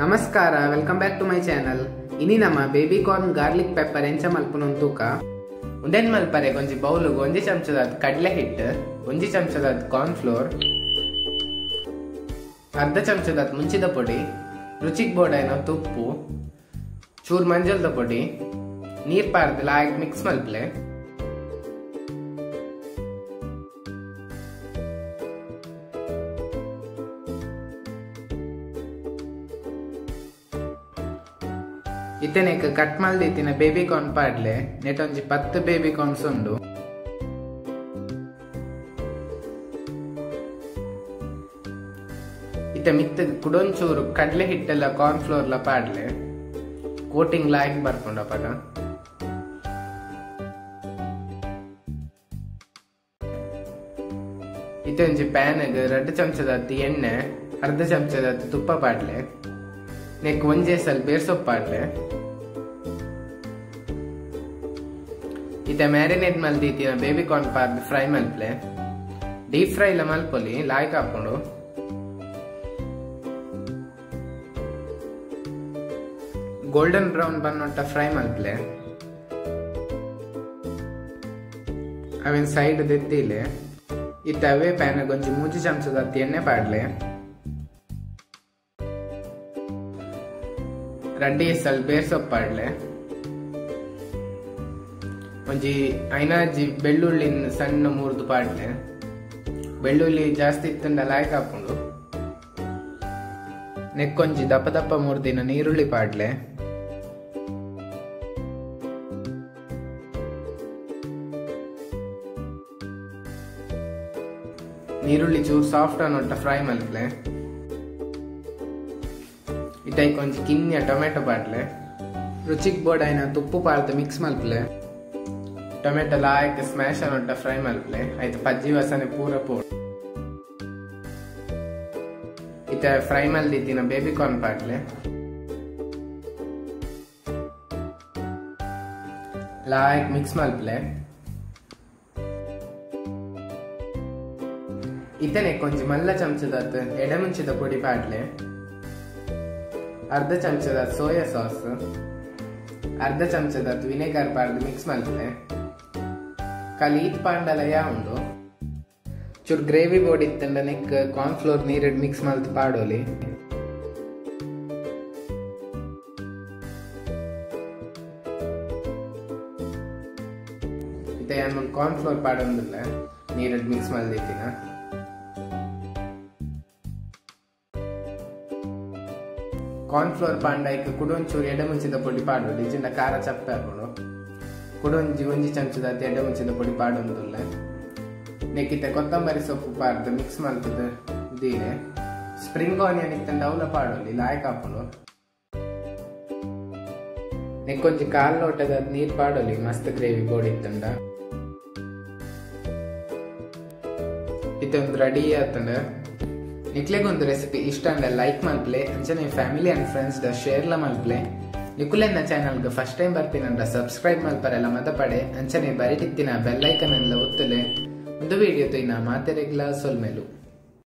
ನಮಸ್ಕಾರ welcome back to my channel ಇನಿ ನಮ್ಮ ಬೇಬಿ ಕಾರ್ನ್ ಗಾರ್ಲಿಕ್ ಪೆಪ್ಪರ್ ಎಂಚ ಮಲ್ಪುನೊಂದು ತೂಕ. ಉಂಡೆನ್ ಮಲ್ಪರೆ ಒಂಜಿ ಬೌಲ್ ಒಂಜಿ ಚಮಚದ ಕಡಲೆ ಹಿಟ್ಟು ಒಂಜಿ ಚಮಚದ ಕಾರ್ನ್ ಫ್ಲೋರ್ ಅರ್ಧ ಚಮಚದ ಮುಂಚಿದ ಪುಡಿ, ರುಚಿಗೆ ಬೋಡೈನ ತುಪ್ಪು ಚೂರ್ ಮಂಜಲ್ದ ಪುಡಿ, ನೀರ್ ಪಾರ್ದಲ್ಲ ಲಾಯಕ್ ಮಿಕ್ಸ್ ಮಲ್ಪಲೆ. ಇತ್ತನೆಕ್ ಕಟ್ ಮಲ್ದಿತ್ತಿನ ಬೇಬಿ ಕಾರ್ನ್ ಪಾಡ್ಲೆ ನೆಟ್ ಒಂಜಿ ಪತ್ತು ಬೇಬಿ ಕಾರ್ನ್ಸ್ ಉಂಡು. ಇತ್ತ ಮಿತ್ತ ಕುಡೊಂಚೂರು ಕಡ್ಲೆ ಹಿಟ್ಟೆಲ್ಲ ಕಾರ್ನ್ ಫ್ಲೋರ್ಲ ಪಾಡ್ಲೆ. ಕೋಟಿಂಗ್ ಲಾಯ್ಕ್ ಬರ್ಕೊಂಡ ಪಗ ಇತ್ತ ಒಂಜಿ ಪ್ಯಾನ್ಗ್ ಎರಡು ಚಮಚದ ಎಣ್ಣೆ, ಅರ್ಧ ಚಮಚದ ತುಪ್ಪ ಪಾಡ್ಲೆ. ನೆಕ್ ಒಂಜೇ ಸಲ ಬೇರ್ಸೊಪ್ಪು ಪಾಡ್ಲೆ ಇತ್ತ ಮ್ಯಾರಿನೇಟ್ ಮಲ್ದಿತ್ತಿನ ಬೇಬಿ ಕಾರ್ನ್ ಪಾರ್ದ್ ಫ್ರೈ ಮಲ್ಪ್ಲೆ ಡೀಪ್ ಫ್ರೈ ಲ ಮಲ್ಪೊಲಿ ಲಾಯ್ಕ್ ಹಾಕೊಂಡು ಗೋಲ್ಡನ್ ಬ್ರೌನ್ ಬನ್ನೊಟ್ಟ ಫ್ರೈ ಮಲ್ಪ್ಲೆ ಅವಿನ ಸೈಡ್ ದೆತ್ತಿಲೆ ಇತ್ತ ಅವೇ ಪ್ಯಾನ್ ಒಂಜಿ ಮೂಜಿ ಚಮಚದ ಎಣ್ಣೆ ಪಾಡ್ಲೆ ರಡ್ಡಿ ಸಲ್ ಬೇರ್ಸೊಪ್ಪು ಪಾಡ್ಲೆ. ಒಂಜಿ ಐನಾಜಿ ಬೆಳ್ಳುಳ್ಳಿನ ಸಣ್ಣ ಮುರಿದು ಪಾಡ್ಲೆ. ಬೆಳ್ಳುಳ್ಳಿ ಜಾಸ್ತಿ ಇತ್ತಂಡ ಲಾಯ್ಕ್ ಹಾಕೊಂಡು. ನೆಕ್ಕೊಂಜಿ ದಪ್ಪ ದಪ್ಪ ಮುರಿದಿನ ನೀರುಳ್ಳಿ ಪಾಡ್ಲೆ. ನೀರುಳ್ಳಿ ಚೂರು ಸಾಫ್ಟ್ ಅನ್ನೊಟ್ಟ ಫ್ರೈ ಮಲ್ಪ್ಲೆ ಇಟೈಕ್ ಒಂಜಿ ಕಿನ್ಯ ಟೊಮೆಟೊ ಪಾಡ್ಲೆ ರುಚಿಗೆ ಬೋರ್ಡ್ ಐನ ತುಪ್ಪು ಪಾಡ್ದು ಮಿಕ್ಸ್ ಮಲ್ಪ್ಲೆ. ಟೊಮೆಟೊ ಲಾಯಕ್ ಸ್ಮ್ಯಾಶ್ ಅನ್ನೊಟ್ಟ ಫ್ರೈ ಮಲ್ಪ್ಲೆ. ಆಯ್ತು, ಪಜ್ಜಿ ವಾಸನೆ ಪೂರ ಪೂರ. ಇತ ಫ್ರೈ ಮಲ್ದಿತ್ತಿನ ಬೇಬಿ ಕಾರ್ನ್ ಪಾಡ್ಲೆ ಲಾಯಕ್ ಮಿಕ್ಸ್ ಮಲ್ಪ್ಲೆ. ಇತನೆ ಕೊಂಚ ಮಲ್ಲ ಚಮಚದ ಎಡೆ ಮುಂಚಿದ ಪೊಡಿ ಪಾಡ್ಲೆ ಅರ್ಧ ಚಮಚದ ಸೋಯಾ ಸಾಸ್, ಅರ್ಧ ಚಮಚದ ವಿನೆಗರ್ ಪಾರ್ದ ಮಿಕ್ಸ್ ಮಾಡ್ತೇನೆ. ಕಲೀತ್ ಪಾಂಡಲ ಯಾ ಉಂಡು. ಚೂರ್ ಗ್ರೇವಿ ಬೋರ್ಡ್ ಇತ್ತಂಡ ನೆಕ್ ಕಾರ್ನ್ ಫ್ಲೋರ್ ನೀರೆಡ್ ಮಿಕ್ಸ್ ಮಲ್ತ್ ಪಾಡೋಲಿ. ಇತ್ತೆ ಯಾನ್ ಕಾರ್ನ್ ಫ್ಲೋರ್ ಪಾಡೊಂದಿಲ್ಲ, ನೀರೆಡ್ ಮಿಕ್ಸ್ ಮಲ್ದಿತ್ತಿನ ಕಾರ್ನ್ ಫ್ಲೋರ್ ಪಾಂಡೈಕ್ ಕುಡೊಂಚೂರು ಎಡೆ ಮುಂಚಿದ ಪೊಡಿ ಪಾಡು ಜಿಂಡ ಖಾರ ಚಪ್ಪೆ ಹಾಕೊಂಡು ಕುಡೊಂಜಿ ಒಂಜಿ ಚಮಚದ ಎಡೆ ಮುಂಚಿದ ಪುಡಿ ಪಾಡೊಂದುಲ್ಲ ನೆಕ್ಕಿತ್ತೆ ಕೊತ್ತಂಬರಿ ಸೊಪ್ಪು ಪಾರ್ದು ಮಿಕ್ಸ್ ಮಾಡ್ತದೆ ದೀರೆ ಸ್ಪ್ರಿಂಗ್ ಆನಿಯನ್ ಇತ್ತಂಡ ಅವಲ ಪಾಡೋಲಿ ಲಾಯಕ್ ಹಾಕೊಂಡು ನೆಕ್ಕೊಂಜಿ ಕಾಲ್ ಲೋಟದ ನೀರ್ ಪಾಡೋಲಿ ಮಸ್ತ್ ಗ್ರೇವಿ ಬೋಡಿ ಇತ್ತಂಡ ಇದೊಂದು ರೆಡಿ ಆತಂಡ ನಿಕ್ಲೆಗೊಂದು ರೆಸಿಪಿ ಇಷ್ಟ ಅಂದ್ರೆ ಲೈಕ್ ಮಲ್ಪ್ಲೆ ನಿಮ್ಮ ಫ್ಯಾಮಿಲಿ ಅಂಡ್ ಫ್ರೆಂಡ್ಸ್ ದ ಶೇರ್ಲ ಮಲ್ಪ್ಲೆ ನಿಕುಲೆನ್ನ ಚಾನಲ್ಗೆ ಫಸ್ಟ್ ಟೈಮ್ ಬರ್ತೀನಂದ್ರೆ ಸಬ್ಸ್ಕ್ರೈಬ್ ಮಲ್ಪರೆಲ್ಲ ಮತ ಪಡೆ ಅಂಚನೆ ಬರಿಟಿತ್ತಿನ ಬೆಲ್ಲೈಕನ್ ಎಲ್ಲ ಒತ್ತಲೆ. ಒಂದು ವಿಡಿಯೋ ತೊಯ್ನ ಮಾತೆರೆಗ್ಲ ಸೊಲ್ಮೆಲು.